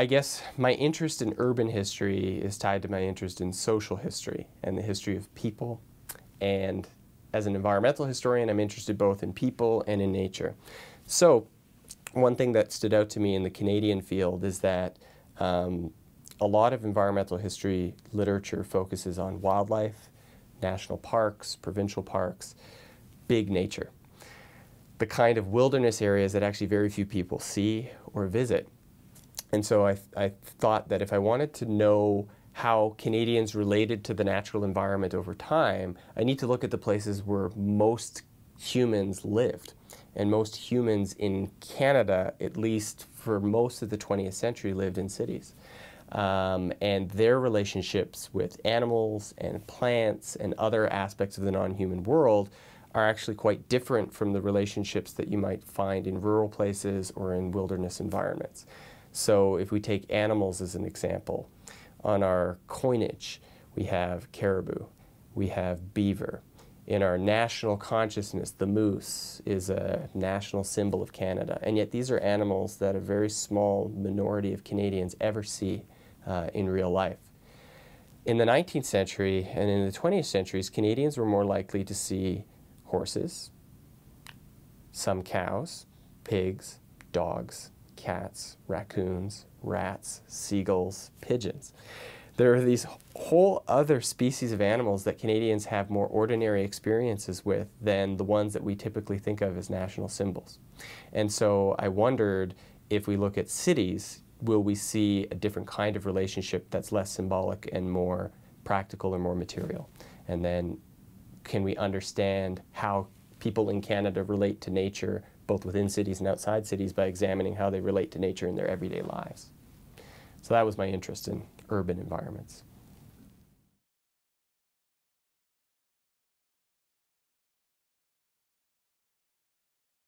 I guess my interest in urban history is tied to my interest in social history and the history of people. And as an environmental historian, I'm interested both in people and in nature. So, one thing that stood out to me in the Canadian field is that um, a lot of environmental history literature focuses on wildlife, national parks, provincial parks, big nature. The kind of wilderness areas that actually very few people see or visit. And so I, I thought that if I wanted to know how Canadians related to the natural environment over time, I need to look at the places where most humans lived. And most humans in Canada, at least for most of the 20th century, lived in cities. Um, and their relationships with animals and plants and other aspects of the non human world are actually quite different from the relationships that you might find in rural places or in wilderness environments. So, if we take animals as an example, on our coinage, we have caribou, we have beaver. In our national consciousness, the moose is a national symbol of Canada. And yet, these are animals that a very small minority of Canadians ever see uh, in real life. In the 19th century and in the 20th centuries, Canadians were more likely to see horses, some cows, pigs, dogs, cats, raccoons, rats, seagulls, pigeons. There are these whole other species of animals that Canadians have more ordinary experiences with than the ones that we typically think of as national symbols. And so I wondered if we look at cities, will we see a different kind of relationship that's less symbolic and more practical or more material? And then can we understand how people in Canada relate to nature both within cities and outside cities by examining how they relate to nature in their everyday lives. So that was my interest in urban environments.